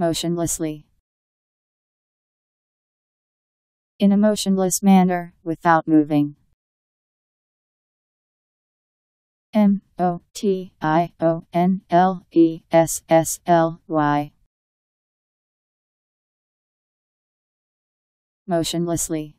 motionlessly. In a motionless manner, without moving. M O T I O N L E S S L Y. Motionlessly.